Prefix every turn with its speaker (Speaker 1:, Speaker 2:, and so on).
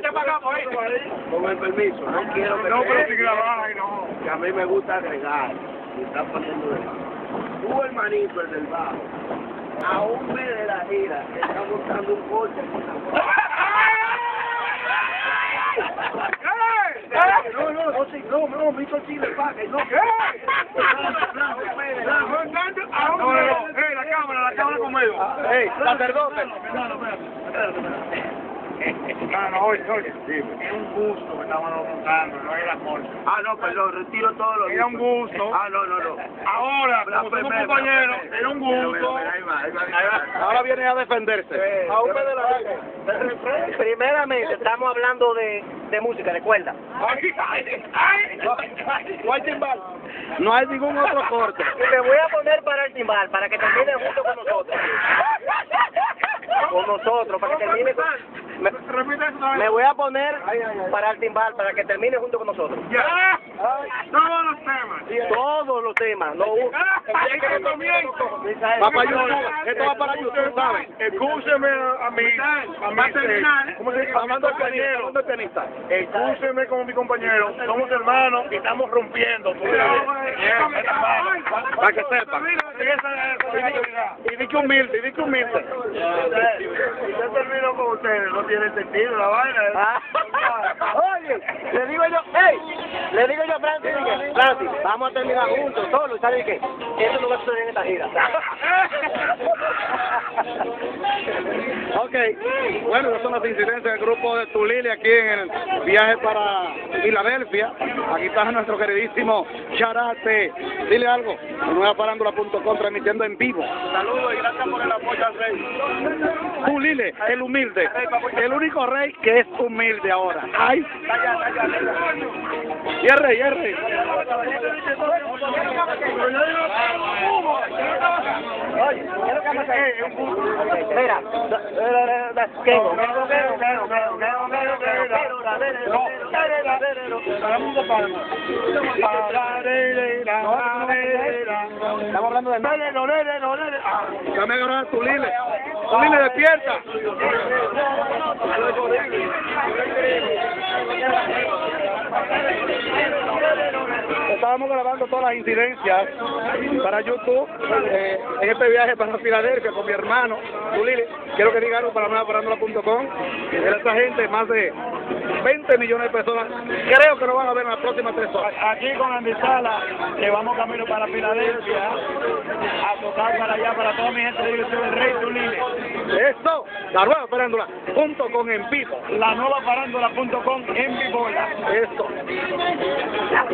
Speaker 1: vente para acá, pues.
Speaker 2: Con el permiso, no quiero que
Speaker 1: No, pero ay, no.
Speaker 2: que a mí me gusta agregar. Me están poniendo de. Tú, hermanito, el del bajo, a un mes de la gira, está montando un coche. No, no, no, sí, no, no, me hizo chile, pa, que no.
Speaker 1: ¿Qué? No, no, no. Eh, la cámara, la cámara conmigo.
Speaker 2: Ey, sacerdote.
Speaker 1: No, no, oye, oye. Es un gusto que estábamos montando, no era amor.
Speaker 2: Ah, no, perdón, retiro todo lo
Speaker 1: Era un gusto.
Speaker 2: Ah, no, no, no.
Speaker 1: Ahora, como somos compañeros, era un gusto.
Speaker 2: Ahora viene a defenderse. A un de la.
Speaker 3: Primeramente, estamos hablando de, de música, de cuerda.
Speaker 1: Ay, ay, ay.
Speaker 2: No hay timbal. No hay ningún otro corte.
Speaker 3: Y me voy a poner para el timbal, para que termine junto con nosotros. Con nosotros, para que termine con... Me, voy a poner para el timbal, para que termine junto con nosotros.
Speaker 1: Ya. Todos los temas.
Speaker 3: Todos los temas, no uno.
Speaker 2: Va para YouTube. Esto va para YouTube, ¿sabes?
Speaker 1: Escúcheme a, a mi, a mi, eh, ¿cómo se dice? A mi
Speaker 2: Hablando de tenista,
Speaker 1: compañero. Escúcheme como mi compañero, somos hermanos y estamos rompiendo.
Speaker 2: Para que sepa.
Speaker 1: Y
Speaker 2: di que humilde, y di que humilde.
Speaker 1: Termino con ustedes, no tiene sentido la vaina.
Speaker 3: Ah. Oye, le digo yo, hey, le digo yo a Francis, dije, Francis, vamos a terminar juntos, solos, ¿sabes qué? Eso no va a suceder en esta gira.
Speaker 2: Ok, bueno, esas son las incidencias del grupo de Tulile aquí en el viaje para Filadelfia. Aquí está nuestro queridísimo Charate. Dile algo, nuevaparándula.com transmitiendo en vivo.
Speaker 1: Saludos y gracias por el apoyo al
Speaker 2: el humilde, el único rey que es humilde ahora. Ay, y el rey, y el rey.
Speaker 3: Oye, ¿qué es lo que vamos a hacer? Mira, da- da- da- ¿qué? Estamos hablando de
Speaker 2: Dame ahora a Tulile. Tulile, despierta. Estábamos grabando todas las incidencias para YouTube eh, en este viaje para Filadelfia con mi hermano Tulile. Quiero que diga algo para nuevaparándula.com. Era esta gente, más de 20 millones de personas. Creo que nos van a ver en las próximas tres horas.
Speaker 1: Aquí con Andy Sala, que vamos camino para Filadelfia, a tocar para allá, para toda mi gente de YouTube, el Rey Tulile.
Speaker 2: Eso, la nueva parándula, junto con en vivo.
Speaker 1: La nueva farándula.com en Vibola.
Speaker 2: Eso.